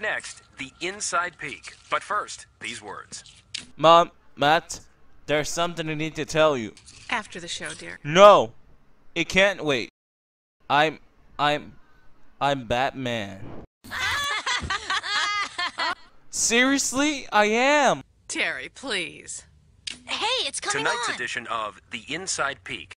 Next, the inside peek. But first, these words. Mom, Matt, there's something I need to tell you. After the show, dear. No, it can't wait. I'm, I'm, I'm Batman. Seriously, I am. Terry, please. Hey, it's coming Tonight's on. edition of The Inside Peek